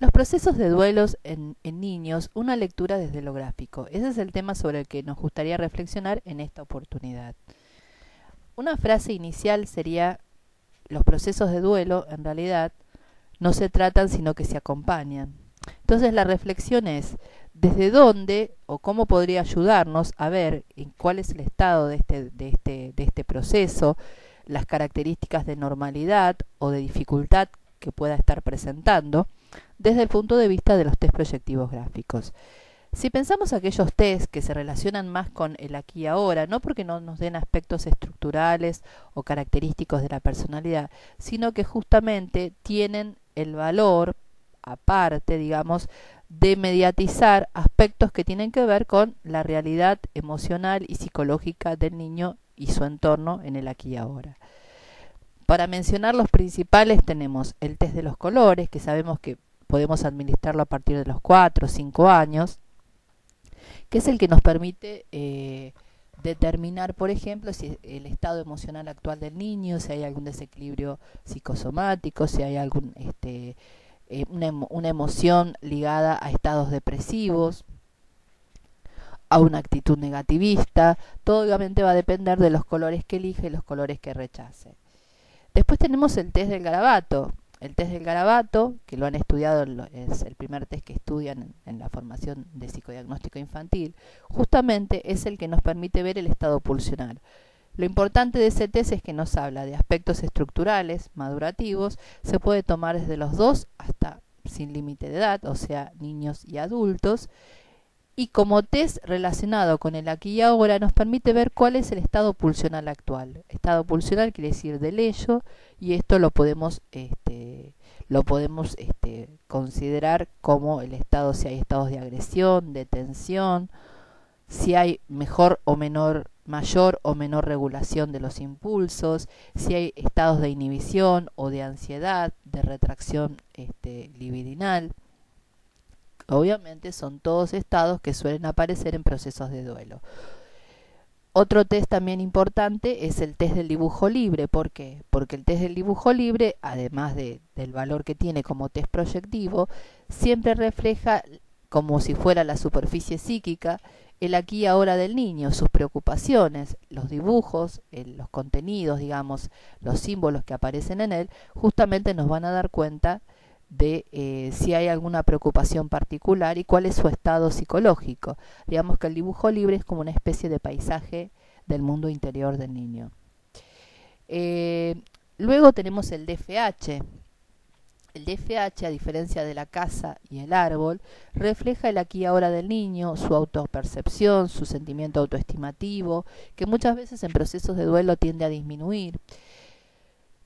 Los procesos de duelos en, niños, una lectura desde lo gráfico. Ese es el tema sobre el que nos gustaría reflexionar en esta oportunidad. Una frase inicial sería, los procesos de duelo en realidad no se tratan sino que se acompañan. Entonces la reflexión es, ¿desde dónde o cómo podría ayudarnos a ver cuál es el estado de este, de este, de este proceso, las características de normalidad o de dificultad que pueda estar presentando? desde el punto de vista de los test proyectivos gráficos. Si pensamos aquellos test que se relacionan más con el aquí y ahora, no porque no nos den aspectos estructurales o característicos de la personalidad, sino que justamente tienen el valor, aparte, digamos, de mediatizar aspectos que tienen que ver con la realidad emocional y psicológica del niño y su entorno en el aquí y ahora. Para mencionar los principales tenemos el test de los colores, que sabemos que podemos administrarlo a partir de los 4 o 5 años, que es el que nos permite eh, determinar, por ejemplo, si el estado emocional actual del niño, si hay algún desequilibrio psicosomático, si hay algún este, eh, una, emoción ligada a estados depresivos, a una actitud negativista, todo obviamente va a depender de los colores que elige y los colores que rechace. Después tenemos el test del garabato, el test del garabato, que lo han estudiado, es el primer test que estudian en, la formación de psicodiagnóstico infantil, justamente es el que nos permite ver el estado pulsional. Lo importante de ese test es que nos habla de aspectos estructurales, madurativos, se puede tomar desde los 2 hasta sin límite de edad, o sea, niños y adultos, y como test relacionado con el aquí y ahora nos permite ver cuál es el estado pulsional actual. Estado pulsional quiere decir del ello y esto lo podemos este, lo podemos este, considerar como el estado si hay estados de agresión, de tensión, si hay mejor o menor mayor o menor regulación de los impulsos, si hay estados de inhibición o de ansiedad, de retracción este, libidinal. Obviamente son todos estados que suelen aparecer en procesos de duelo. Otro test también importante es el test del dibujo libre. ¿Por qué? Porque el test del dibujo libre, además de, del valor que tiene como test proyectivo, siempre refleja como si fuera la superficie psíquica el aquí y ahora del niño, sus preocupaciones, los dibujos, los contenidos, digamos, los símbolos que aparecen en él, justamente nos van a dar cuenta de eh, si hay alguna preocupación particular y cuál es su estado psicológico. Digamos que el dibujo libre es como una especie de paisaje del mundo interior del niño. Eh, luego tenemos el DFH. El DFH, a diferencia de la casa y el árbol, refleja el aquí y ahora del niño, su autopercepción, su sentimiento autoestimativo, que muchas veces en procesos de duelo tiende a disminuir.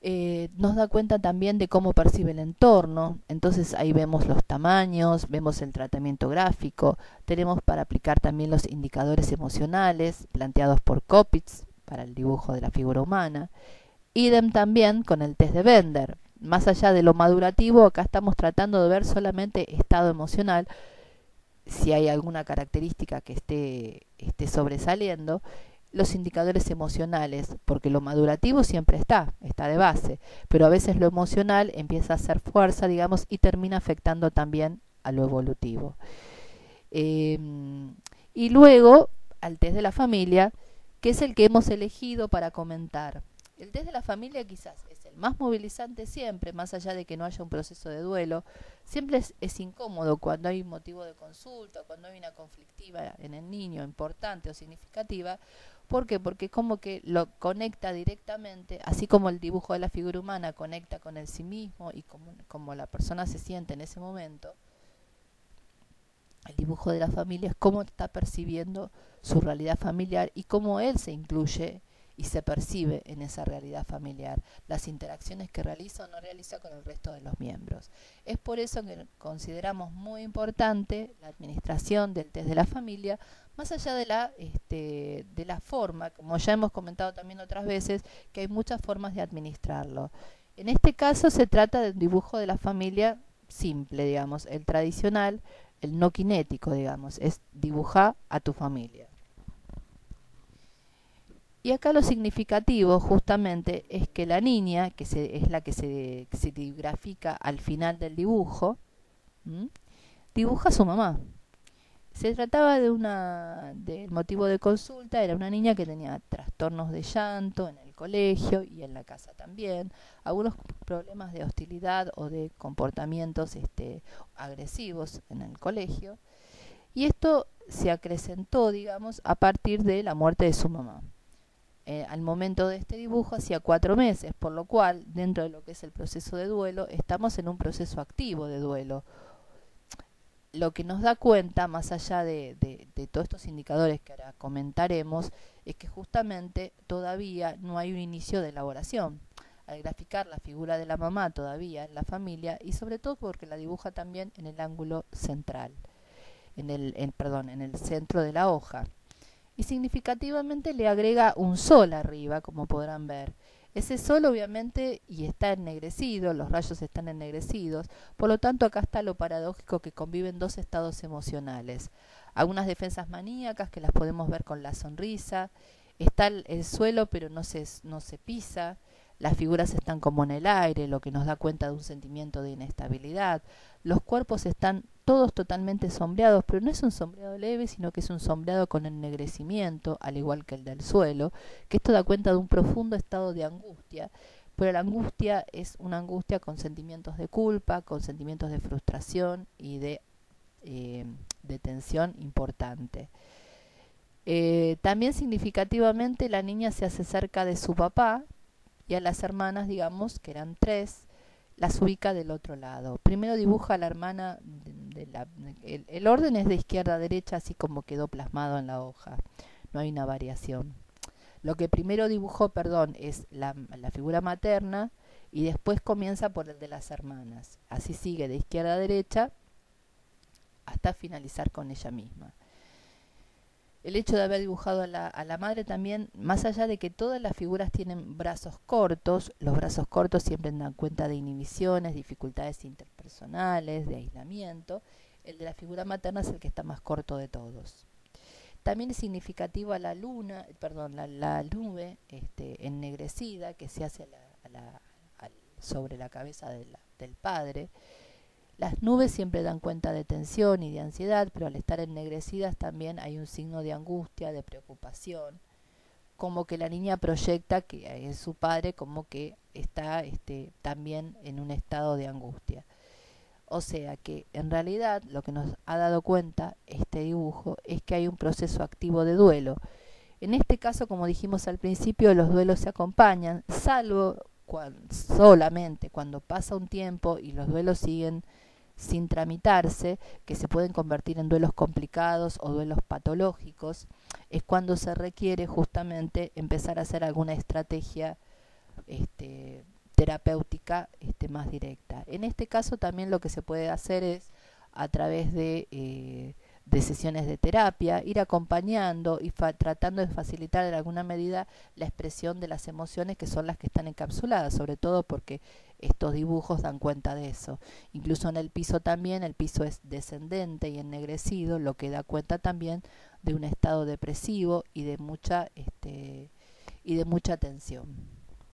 Eh, nos da cuenta también de cómo percibe el entorno. Entonces ahí vemos los tamaños, vemos el tratamiento gráfico, tenemos para aplicar también los indicadores emocionales planteados por Kopitz para el dibujo de la figura humana. Idem también con el test de Bender. Más allá de lo madurativo, acá estamos tratando de ver solamente estado emocional, si hay alguna característica que esté, esté sobresaliendo los indicadores emocionales, porque lo madurativo siempre está, está de base, pero a veces lo emocional empieza a hacer fuerza, digamos, y termina afectando también a lo evolutivo. Em, y luego al test de la familia, que es el que hemos elegido para comentar. El test de la familia quizás es el más movilizante siempre, más allá de que no haya un proceso de duelo. Siempre es, es incómodo cuando hay un motivo de consulta, cuando hay una conflictiva en el niño importante o significativa, ¿Por qué? Porque como que lo conecta directamente, así como el dibujo de la figura humana conecta con el sí mismo y como, como la persona se siente en ese momento, el dibujo de la familia es cómo está percibiendo su realidad familiar y cómo él se incluye y se percibe en esa realidad familiar, las interacciones que realiza o no realiza con el resto de los miembros. Es por eso que consideramos muy importante la administración del test de la familia, más allá de la, este, de la forma, como ya hemos comentado también otras veces, que hay muchas formas de administrarlo. En este caso se trata de un dibujo de la familia simple, digamos, el tradicional, el no kinético, digamos, es dibujar a tu familia. Y acá lo significativo justamente es que la niña, que es la que se, se grafica al final del dibujo, dibuja a su mamá. Se trataba de una, del motivo de consulta, era una niña que tenía trastornos de llanto en el colegio y en la casa también, algunos problemas de hostilidad o de comportamientos este, agresivos en el colegio, y esto se acrecentó, digamos, a partir de la muerte de su mamá. Eh, al momento de este dibujo hacía cuatro meses, por lo cual, dentro de lo que es el proceso de duelo, estamos en un proceso activo de duelo lo que nos da cuenta, más allá de, todos estos indicadores que ahora comentaremos, es que justamente todavía no hay un inicio de elaboración. Al graficar la figura de la mamá todavía en la familia y sobre todo porque la dibuja también en el ángulo central, en el, perdón, en el centro de la hoja. Y significativamente le agrega un sol arriba, como podrán ver. Ese sol obviamente y está ennegrecido, los rayos están ennegrecidos, por lo tanto acá está lo paradójico que conviven dos estados emocionales. Algunas defensas maníacas que las podemos ver con la sonrisa, está el, suelo pero no se, no se pisa, las figuras están como en el aire, lo que nos da cuenta de un sentimiento de inestabilidad. Los cuerpos están todos totalmente sombreados, pero no es un sombreado leve, sino que es un sombreado con ennegrecimiento, al igual que el del suelo, que esto da cuenta de un profundo estado de angustia. Pero la angustia es una angustia con sentimientos de culpa, con sentimientos de frustración y de, eh, tensión importante. Eh, también significativamente la niña se hace cerca de su papá, y a las hermanas, digamos, que eran tres, las ubica del otro lado. Primero dibuja a la hermana, de, la, el, orden es de izquierda a derecha, así como quedó plasmado en la hoja, no hay una variación. Lo que primero dibujó, perdón, es la, la figura materna y después comienza por el de las hermanas. Así sigue de izquierda a derecha hasta finalizar con ella misma el hecho de haber dibujado a la, madre también, más allá de que todas las figuras tienen brazos cortos, los brazos cortos siempre dan cuenta de inhibiciones, dificultades interpersonales, de aislamiento, el de la figura materna es el que está más corto de todos. También es significativa la luna, perdón, la, la nube este, ennegrecida que se hace sobre la cabeza del padre, las nubes siempre dan cuenta de tensión y de ansiedad, pero al estar ennegrecidas también hay un signo de angustia, de preocupación, como que la niña proyecta que es su padre como que está este, también en un estado de angustia. O sea que en realidad lo que nos ha dado cuenta este dibujo es que hay un proceso activo de duelo. En este caso, como dijimos al principio, los duelos se acompañan, salvo solamente cuando pasa un tiempo y los duelos siguen sin tramitarse, que se pueden convertir en duelos complicados o duelos patológicos, es cuando se requiere justamente empezar a hacer alguna estrategia este, terapéutica este, más directa. En este caso también lo que se puede hacer es a través de eh, de sesiones de terapia, ir acompañando y tratando de facilitar en alguna medida la expresión de las emociones que son las que están encapsuladas, sobre todo porque estos dibujos dan cuenta de eso. Incluso en el piso también, el piso es descendente y ennegrecido, lo que da cuenta también de un estado depresivo y de mucha este y de mucha tensión.